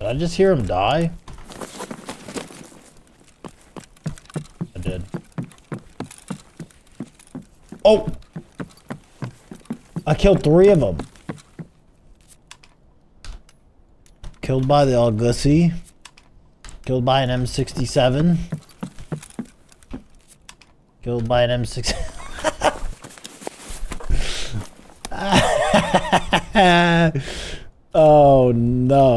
Did I just hear him die? I did. Oh! I killed three of them. Killed by the Augussi. Killed by an M67. Killed by an M6. oh no.